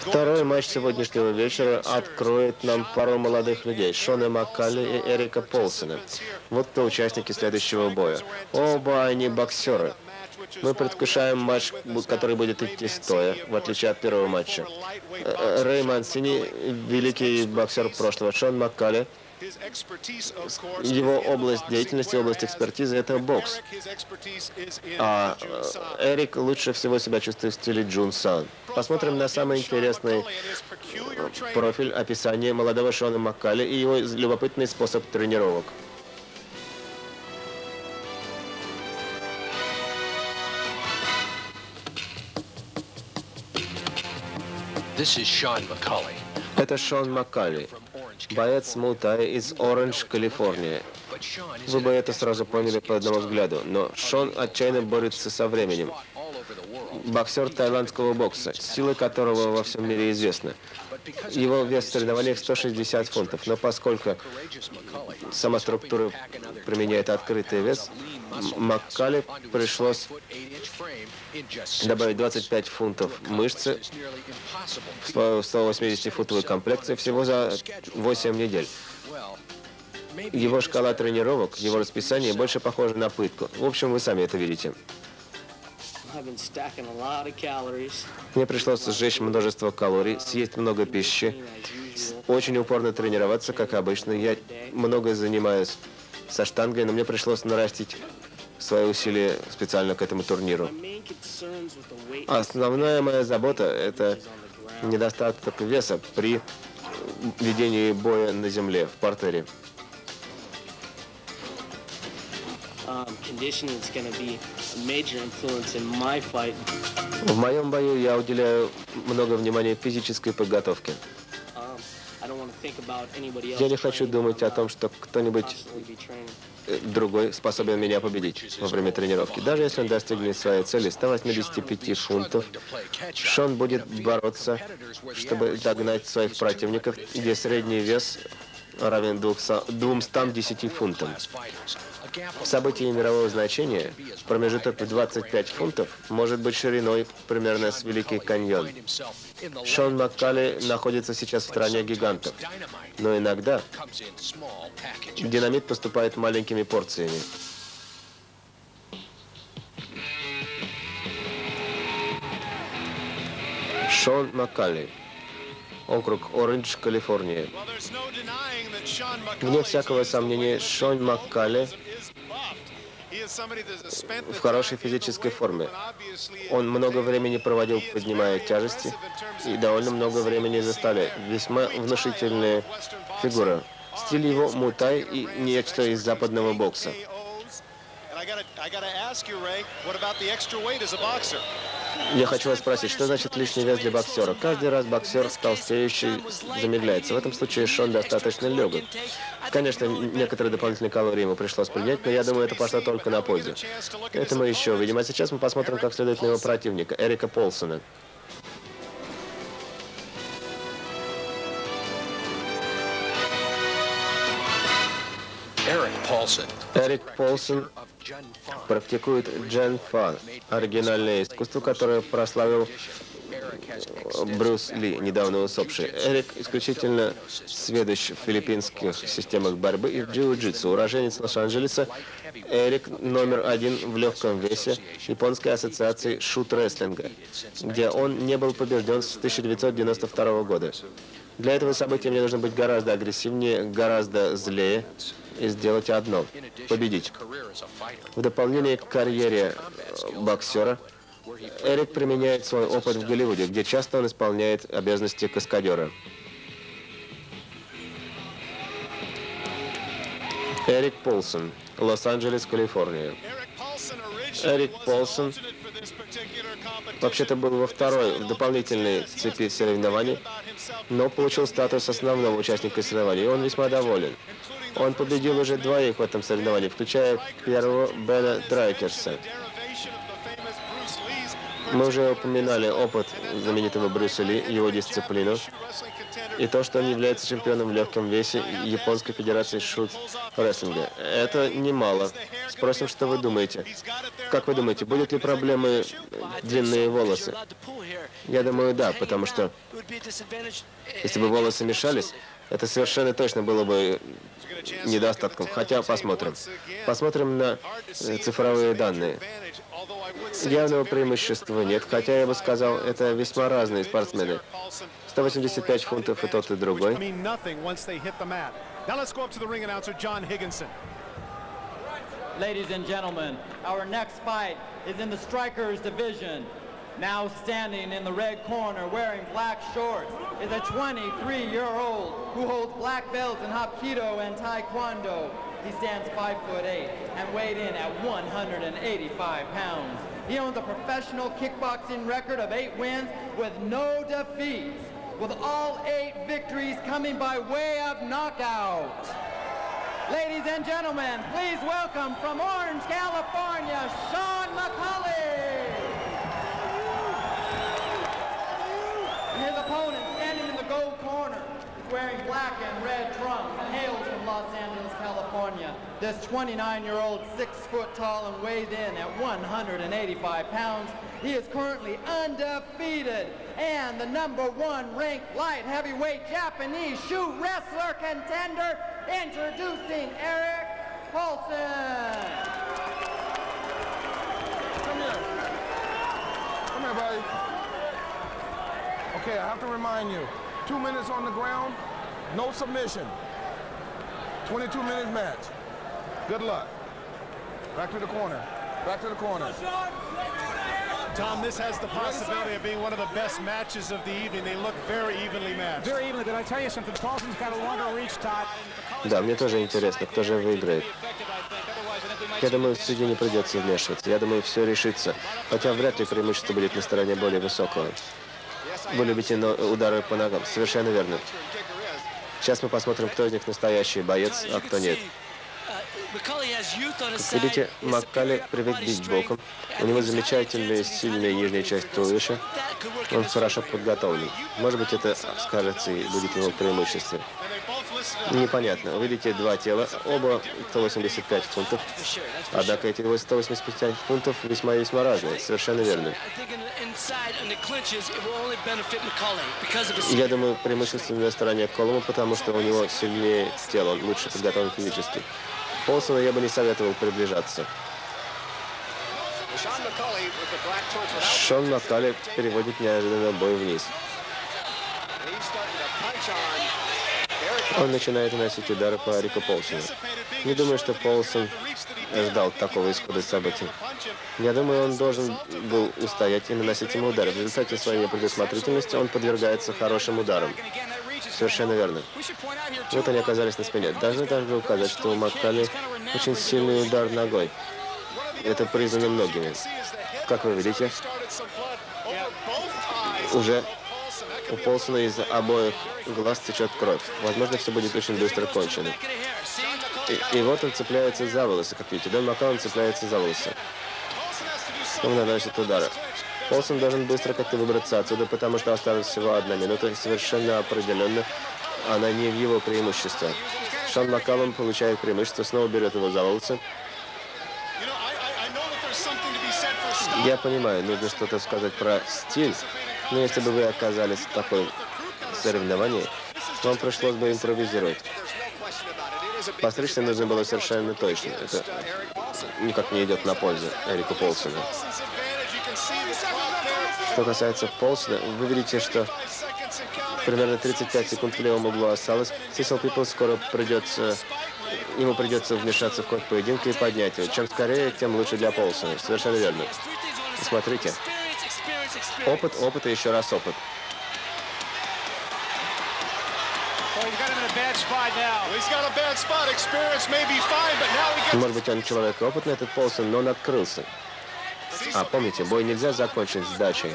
Второй матч сегодняшнего вечера откроет нам пару молодых людей, Шона Маккали и Эрика Полсона. Вот кто участники следующего боя. Оба они боксеры. Мы предвкушаем матч, который будет идти стоя, в отличие от первого матча. Рэй Мансини, великий боксер прошлого, Шон Маккали, его область деятельности, область экспертизы – это бокс. А э, Эрик лучше всего себя чувствует в стиле Джун Сан. Посмотрим на самый интересный э, профиль описания молодого Шона Маккали и его любопытный способ тренировок. Это Шон Маккали, боец Мутай из Оранж, Калифорния. Вы бы это сразу поняли по одному взгляду, но Шон отчаянно борется со временем. Боксер тайландского бокса, сила которого во всем мире известна. Его вес соревнованиях 160 фунтов, но поскольку сама структура применяет открытый вес, Маккали пришлось добавить 25 фунтов мышцы в 180-футовой комплекции всего за 8 недель. Его шкала тренировок, его расписание больше похоже на пытку. В общем, вы сами это видите. Мне пришлось сжечь множество калорий, съесть много пищи, очень упорно тренироваться, как обычно. Я много занимаюсь со штангой, но мне пришлось нарастить свои усилия специально к этому турниру. Основная моя забота – это недостаток веса при ведении боя на земле, в партере. В моем бою я уделяю много внимания физической подготовке. Я не хочу думать о том, что кто-нибудь э, другой способен меня победить во время тренировки. Даже если он достигнет своей цели 185 фунтов, Шон будет бороться, чтобы догнать своих противников, где средний вес равен 210 фунтам. В событии мирового значения промежуток в 25 фунтов может быть шириной примерно с Великий каньон. Шон Маккали находится сейчас в стране гигантов, но иногда динамит поступает маленькими порциями. Шон Маккали округ Оранж, Калифорния. Вне всякого сомнения, Шон Маккали в хорошей физической форме. Он много времени проводил, поднимая тяжести, и довольно много времени заставляя. Весьма внушительная фигура. Стиль его мутай и нечто из западного бокса. Я хочу вас спросить, что значит лишний вес для боксера? Каждый раз боксер толстеющий замедляется. В этом случае Шон достаточно легок. Конечно, некоторые дополнительные калории ему пришлось принять, но я думаю, это пошло только на пользу. Это мы еще увидим. А сейчас мы посмотрим, как следует на его противника, Эрика Полсона. Эрик Полсон практикует джен-фа, оригинальное искусство, которое прославил Брюс Ли, недавно усопший. Эрик исключительно сведущ в филиппинских системах борьбы и в джиу-джитсу. Уроженец Лос-Анджелеса, Эрик номер один в легком весе Японской ассоциации шут-рестлинга, где он не был побежден с 1992 года. Для этого события мне нужно быть гораздо агрессивнее, гораздо злее сделать одно – победить. В дополнение к карьере боксера – Эрик применяет свой опыт в Голливуде, где часто он исполняет обязанности каскадера. Эрик Полсон, Лос-Анджелес, Калифорния. Эрик Полсон вообще-то был во второй, в дополнительной цепи соревнований, но получил статус основного участника соревнований, и он весьма доволен. Он победил уже двоих в этом соревновании, включая первого Бена Драйкерса. Мы уже упоминали опыт знаменитого Брюса Ли, его дисциплину, и то, что он является чемпионом в легком весе Японской Федерации шут рестлинга. Это немало. Спросим, что вы думаете. Как вы думаете, будут ли проблемы длинные волосы? Я думаю, да, потому что если бы волосы мешались, это совершенно точно было бы недостатком. Хотя посмотрим. Посмотрим на э, цифровые данные. Явного преимущества нет, хотя я бы сказал, это весьма разные спортсмены. 185 фунтов и тот, и другой. Ladies and gentlemen, our next fight is in the strikers division. Now standing in the red corner wearing black shorts is a 23-year-old who holds black belts in Hapkido and Taekwondo. He stands 5 foot 8 and weighed in at 185 pounds. He owns a professional kickboxing record of 8 wins with no defeats, with all 8 victories coming by way of knockout. Ladies and gentlemen, please welcome from Orange, California, Sean McCulley. Wearing black and red trunks hails from Los Angeles, California. This 29-year-old, six foot tall and weighed in at 185 pounds. He is currently undefeated and the number one ranked light heavyweight Japanese shoot wrestler contender, introducing Eric Paulson. Come here. Come here, buddy. Okay, I have to remind you, two minutes on the ground, no submission. 22 minute match. Good luck. Back to the corner. Back to the corner. Tom, this has the possibility of being one of the best matches of the evening. They look very evenly matched. Very evenly, but I tell you something, Paulson's got a longer reach, Todd. Да, мне тоже интересно, кто же выиграет. Я думаю, в суде не придется вмешиваться. Я думаю, все решится. Хотя вряд ли преимущество будет на стороне более высокого. Вы любите удары по ногам. Совершенно верно. Сейчас мы посмотрим, кто из них настоящий боец, а кто нет. Как видите, Маккали привык бить боком. У него замечательная сильная нижняя часть туловища. Он хорошо подготовлен. Может быть, это скажется и будет его преимуществом. Непонятно. Вы видите два тела, оба 185 фунтов. Однако эти 185 фунтов весьма-весьма разные. Совершенно верно. Я думаю, преимущество на стороне Колума, потому что у него сильнее тело, он лучше подготовлен физически. Полсона я бы не советовал приближаться. Шон Маккали переводит неожиданно бой вниз. Он начинает наносить удары по Рику Полсону. Не думаю, что Полсон ждал такого исхода событий. Я думаю, он должен был устоять и наносить ему удары. В результате своей непредусмотрительности он подвергается хорошим ударам. Совершенно верно. Вот они оказались на спине. Должны также указать, что у Маккали очень сильный удар ногой. Это признано многими. Как вы видите, уже у Полсона из обоих глаз течет кровь. Возможно, все будет очень быстро кончено. И, и вот он цепляется за волосы, как видите. Дон Маккаун цепляется за волосы. Он наносит удары. Полсон должен быстро как-то выбраться отсюда, потому что осталась всего одна минута. Совершенно определенно она не в его преимуществе. Шон Маккалум получает преимущество, снова берет его за волосы. Я понимаю, нужно что-то сказать про стиль, но если бы вы оказались в такой соревновании, вам пришлось бы импровизировать. Постричься нужно было совершенно точно. Это никак не идет на пользу Эрику Полсону. Что касается Полсона, вы видите, что примерно 35 секунд в левом углу осталось. Сисел Пипл скоро придется... Ему придется вмешаться в ход поединка и поднять его. Чем скорее, тем лучше для Полсона. Совершенно верно. Смотрите. Опыт, опыт и еще раз опыт. Может быть, он человек опытный, этот Полсон, но он открылся. А помните, бой нельзя закончить сдачей.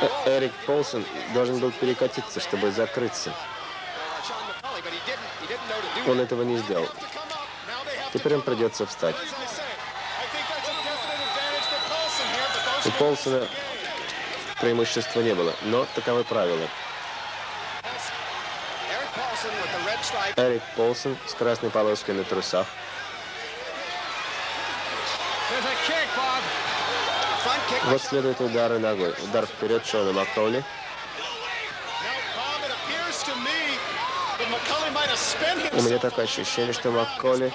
Э, Эрик Полсон должен был перекатиться, чтобы закрыться. Он этого не сделал. Теперь им придется встать. У Полсона преимущества не было, но таковы правила. Эрик Полсон с красной полоской на трусах. Вот следует удары ногой. Удар вперед Шона Макколи. У меня такое ощущение, что Макколи,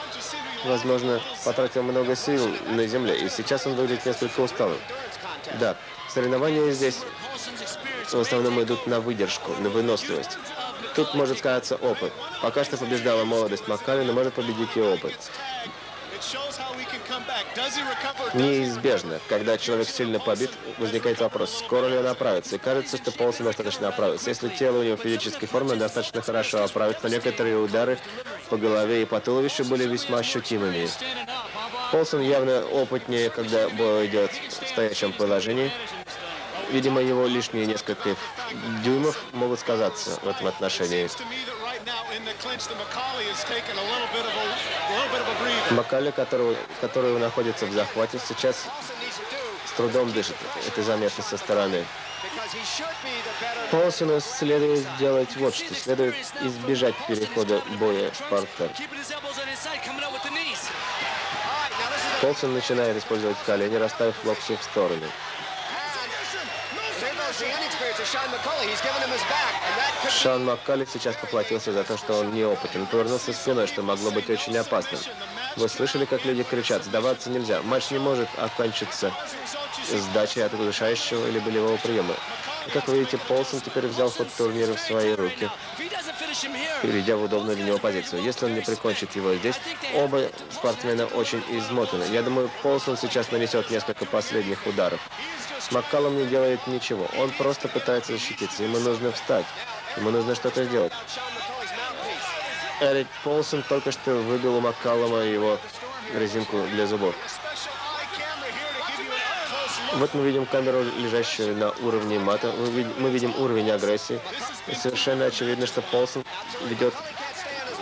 возможно, потратил много сил на земле, и сейчас он выглядит несколько усталым. Да, соревнования здесь в основном идут на выдержку, на выносливость. Тут может сказаться опыт. Пока что побеждала молодость Маккали, но может победить и опыт. Неизбежно, когда человек сильно побит, возникает вопрос, скоро ли он оправится. И кажется, что Полсон достаточно оправится. Если тело у него в физической форме, достаточно хорошо оправится. Но некоторые удары по голове и по туловищу были весьма ощутимыми. Полсон явно опытнее, когда бой идет в стоячем положении. Видимо, его лишние несколько дюймов могут сказаться в этом отношении. Макали, которого, который находится в захвате, сейчас с трудом дышит. Это заметно со стороны. Полсону следует сделать вот что. Следует избежать перехода боя в партер. Полсон начинает использовать колени, расставив локти в стороны. Шон Маккалли сейчас поплатился за то, что он неопытен. Повернулся спиной, что могло быть очень опасным. Вы слышали, как люди кричат? Сдаваться нельзя. Матч не может окончиться сдачей от удушающего или болевого приема. Как вы видите, Полсон теперь взял ход турнира в свои руки, перейдя в удобную для него позицию. Если он не прикончит его здесь, оба спортсмена очень измотаны. Я думаю, Полсон сейчас нанесет несколько последних ударов. Маккалум не делает ничего. Он просто пытается защититься. Ему нужно встать. Ему нужно что-то сделать. Эрик Полсон только что выбил у Маккалума его резинку для зубов. Вот мы видим камеру, лежащую на уровне мата. Мы видим, уровень агрессии. И совершенно очевидно, что Полсон ведет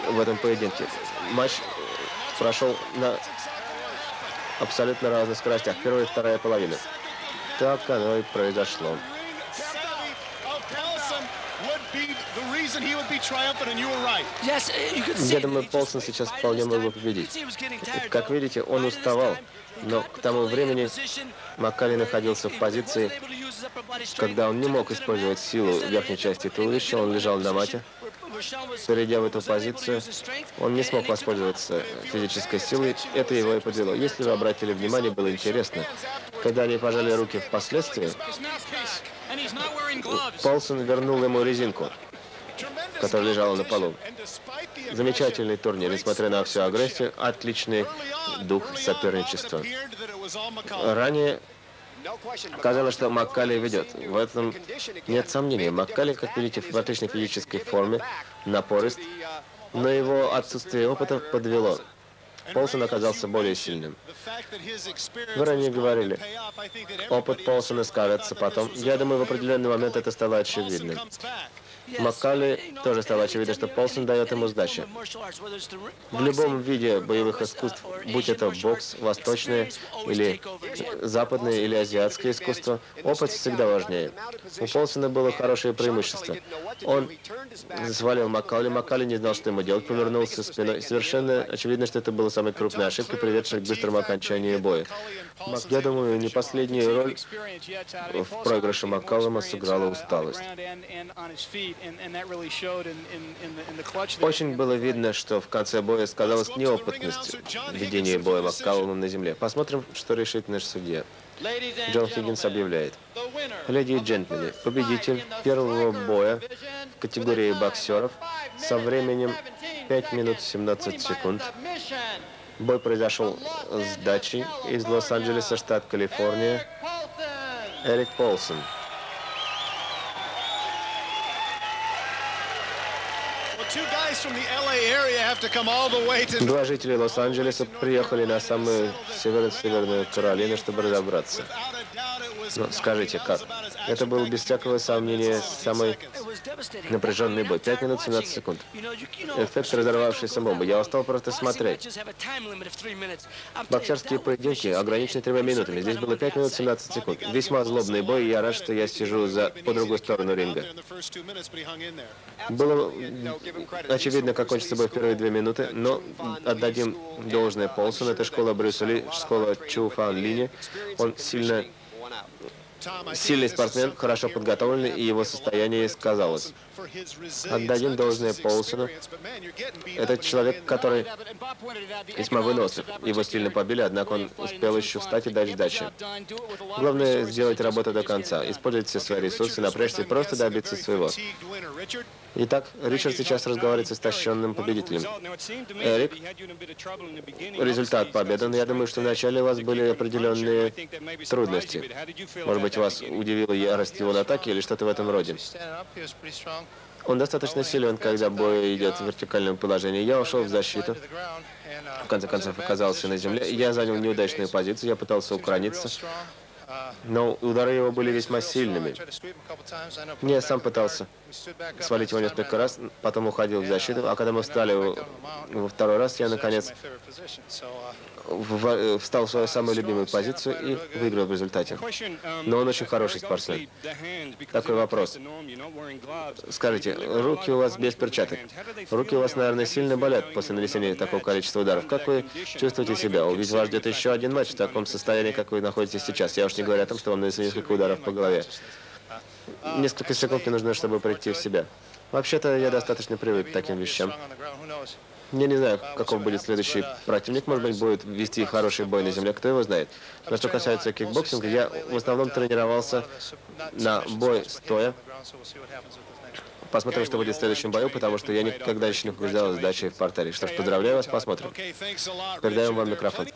в этом поединке. Матч прошел на абсолютно разных скоростях. Первая и вторая половина. Так оно и произошло. Я думаю, Полсон сейчас вполне мог бы победить. Как видите, он уставал, но к тому времени Маккали находился в позиции, когда он не мог использовать силу верхней части туловища, он лежал на мате. Перейдя в эту позицию, он не смог воспользоваться физической силой, это его и подвело. Если вы обратили внимание, было интересно, когда они пожали руки впоследствии, Полсон вернул ему резинку, которая лежала на полу. Замечательный турнир, несмотря на всю агрессию, отличный дух соперничества. Ранее Казалось, что Маккали ведет. В этом нет сомнений. Маккали, как видите, в отличной физической форме, напорист, но его отсутствие опыта подвело. Полсон оказался более сильным. Вы ранее говорили, опыт Полсона скажется потом. Я думаю, в определенный момент это стало очевидным. Маккали тоже стало очевидно, что Полсон дает ему сдачи. В любом виде боевых искусств, будь это бокс, восточное или западное или азиатское искусство, опыт всегда важнее. У Полсона было хорошее преимущество. Он свалил Маккали, Маккали не знал, что ему делать, повернулся спиной. Совершенно очевидно, что это была самая крупная ошибка, приведшая к быстрому окончанию боя. Я думаю, не последнюю роль в проигрыше Маккалума сыграла усталость. Очень было видно, что в конце боя сказалась неопытность ведения боя Маккалумом на земле. Посмотрим, что решит наш судья. Джон Хиггинс объявляет. Леди и джентльмены, победитель первого боя в категории боксеров со временем 5 минут 17 секунд. Бой произошел с дачей из Лос-Анджелеса, штат Калифорния. Эрик Полсон. Два жителя Лос-Анджелеса приехали на самую северо-северную Каролину, чтобы разобраться. Ну, скажите, как? Это был без всякого сомнения самый напряженный бой. 5 минут 17 секунд. Эффект разорвавшейся бомбы. Я устал просто смотреть. Боксерские поединки ограничены тремя минутами. Здесь было 5 минут 17 секунд. Весьма злобный бой, и я рад, что я сижу за, по другую сторону ринга. Было очевидно, как кончится бой в первые две минуты, но отдадим должное Полсону. Это школа Брюса Ли, школа Чу Фан Лини. Он сильно сильный спортсмен, хорошо подготовленный, и его состояние сказалось. Отдадим должное Полсону. Это человек, который весьма вынослив. Его сильно побили, однако он успел еще встать и дать сдачи. Главное сделать работу до конца, использовать все свои ресурсы, напрячься и просто добиться своего. Итак, Ричард сейчас разговаривает с истощенным победителем. Эрик, результат победы, но я думаю, что вначале у вас были определенные трудности. Может быть, вас удивила ярость его атаки или что-то в этом роде. Он достаточно силен, когда бой идет в вертикальном положении. Я ушел в защиту. В конце концов, оказался на земле. Я занял неудачную позицию, я пытался уклониться. Но удары его были весьма сильными. Я сам пытался свалить его несколько раз, потом уходил в защиту, а когда мы встали во второй раз, я, наконец, в- встал в свою самую любимую позицию и выиграл в результате. Но он очень хороший спортсмен. Такой вопрос. Скажите, руки у вас без перчаток. Руки у вас, наверное, сильно болят после нанесения такого количества ударов. Как вы чувствуете себя? Ведь вас ждет еще один матч в таком состоянии, как вы находитесь сейчас. Я уж не говорю о том, что вам нанесли несколько ударов по голове. Несколько секунд мне нужно, чтобы прийти в себя. Вообще-то я достаточно привык к таким вещам. Я не знаю, каков будет следующий противник. Может быть, будет вести хороший бой на земле, кто его знает. Но что касается кикбоксинга, я в основном тренировался на бой стоя. Посмотрим, что будет в следующем бою, потому что я никогда еще не побеждал сдачей в партере. Что ж, поздравляю вас, посмотрим. Передаем вам микрофон.